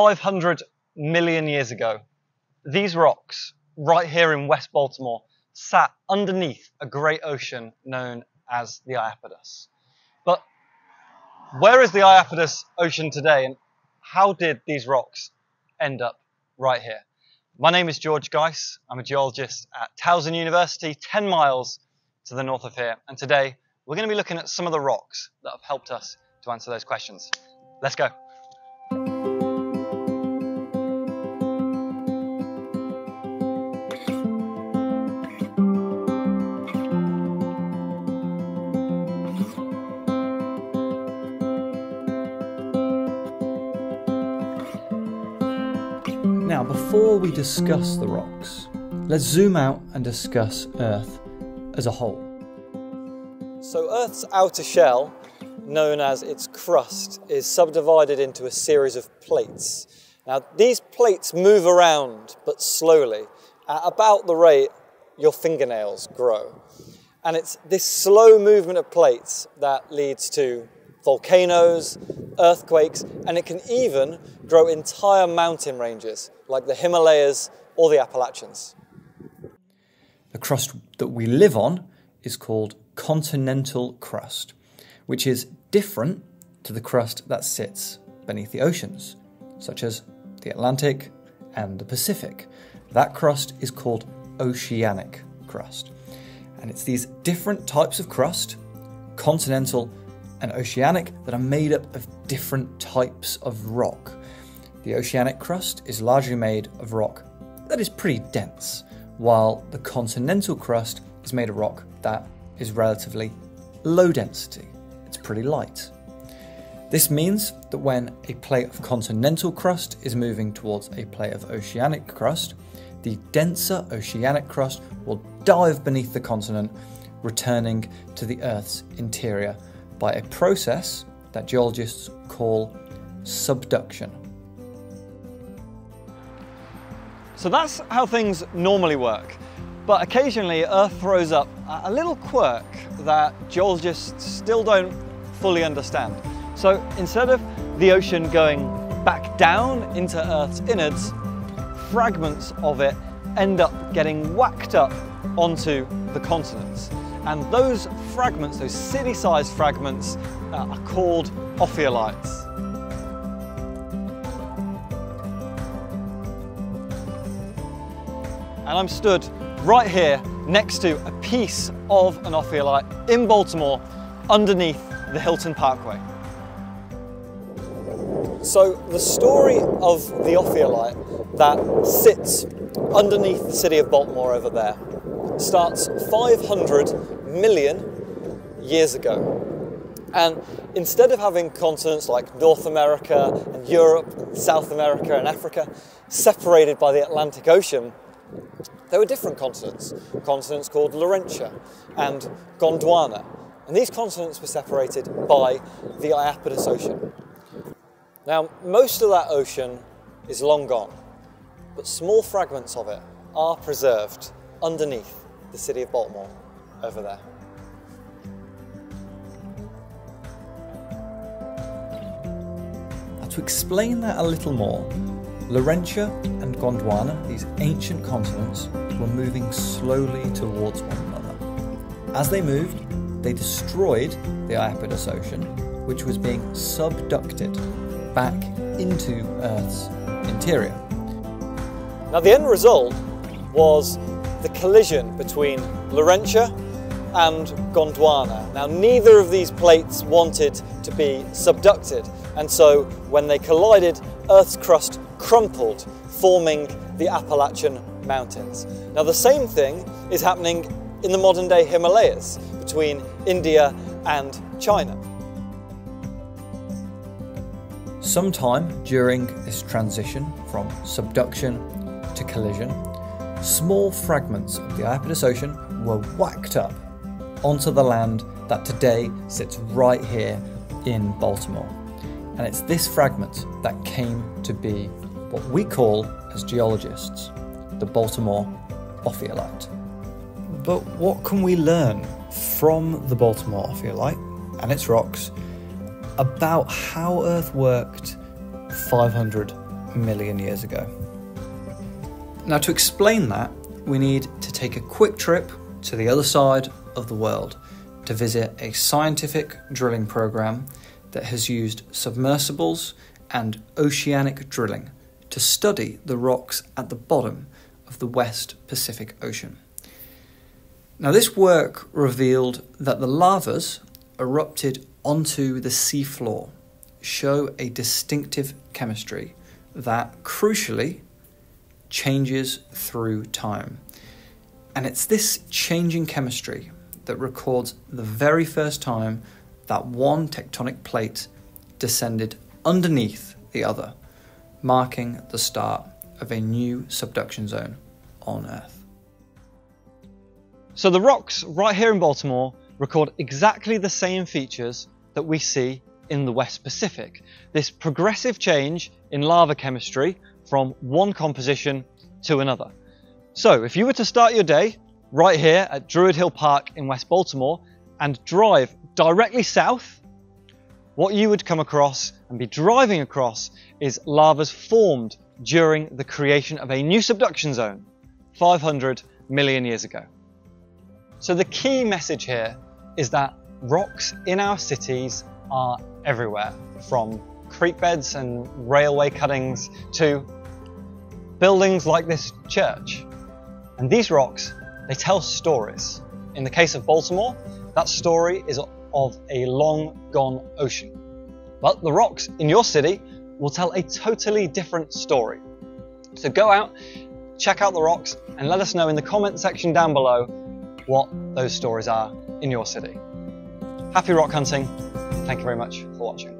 500 million years ago, these rocks, right here in West Baltimore, sat underneath a great ocean known as the Iapetus. But where is the Iapetus Ocean today, and how did these rocks end up right here? My name is George Guice. I'm a geologist at Towson University, 10 miles to the north of here. And today, we're going to be looking at some of the rocks that have helped us to answer those questions. Let's go. Now, before we discuss the rocks, let's zoom out and discuss Earth as a whole. So, Earth's outer shell, known as its crust, is subdivided into a series of plates. Now, these plates move around, but slowly, at about the rate your fingernails grow. And it's this slow movement of plates that leads to volcanoes, earthquakes, and it can even grow entire mountain ranges like the Himalayas or the Appalachians. The crust that we live on is called continental crust, which is different to the crust that sits beneath the oceans, such as the Atlantic and the Pacific. That crust is called oceanic crust. And it's these different types of crust, continental and oceanic, that are made up of different types of rock. The oceanic crust is largely made of rock that is pretty dense, while the continental crust is made of rock that is relatively low density. It's pretty light. This means that when a plate of continental crust is moving towards a plate of oceanic crust, the denser oceanic crust will dive beneath the continent, returning to the Earth's interior by a process that geologists call subduction. So that's how things normally work. But occasionally Earth throws up a little quirk that geologists still don't fully understand. So instead of the ocean going back down into Earth's innards, fragments of it end up getting whacked up onto the continents. And those fragments, those city-sized fragments, uh, are called ophiolites. And I'm stood right here next to a piece of an ophiolite in Baltimore underneath the Hilton Parkway. So the story of the ophiolite that sits underneath the city of Baltimore over there starts 500 million years ago. And instead of having continents like North America and Europe, South America and Africa separated by the Atlantic Ocean, there were different continents, continents called Laurentia and Gondwana. And these continents were separated by the Iapetus Ocean. Now, most of that ocean is long gone, but small fragments of it are preserved underneath the city of Baltimore over there. Now, to explain that a little more, Laurentia and Gondwana, these ancient continents, were moving slowly towards one another. As they moved, they destroyed the Iapetus Ocean, which was being subducted back into Earth's interior. Now, the end result was the collision between Laurentia and Gondwana. Now, neither of these plates wanted to be subducted, and so when they collided, Earth's crust crumpled, forming the Appalachian Mountains. Now, the same thing is happening in the modern day Himalayas between India and China. Sometime during this transition from subduction to collision, small fragments of the Iapetus Ocean were whacked up onto the land that today sits right here in Baltimore. And it's this fragment that came to be what we call, as geologists, the Baltimore ophiolite. But what can we learn from the Baltimore ophiolite and its rocks about how Earth worked 500 million years ago. Now, to explain that, we need to take a quick trip to the other side of the world to visit a scientific drilling program that has used submersibles and oceanic drilling to study the rocks at the bottom of the West Pacific Ocean. Now, this work revealed that the lavas erupted onto the seafloor show a distinctive chemistry that, crucially, changes through time. And it's this changing chemistry that records the very first time that one tectonic plate descended underneath the other, marking the start of a new subduction zone on Earth. So the rocks right here in Baltimore record exactly the same features that we see in the West Pacific. This progressive change in lava chemistry from one composition to another. So if you were to start your day right here at Druid Hill Park in West Baltimore and drive directly south, what you would come across and be driving across is lavas formed during the creation of a new subduction zone 500 million years ago. So the key message here is that rocks in our cities are everywhere, from creek beds and railway cuttings to buildings like this church. And these rocks, they tell stories. In the case of Baltimore, that story is of a long gone ocean. But the rocks in your city will tell a totally different story. So go out, check out the rocks, and let us know in the comment section down below what those stories are in your city. Happy rock hunting. Thank you very much for watching.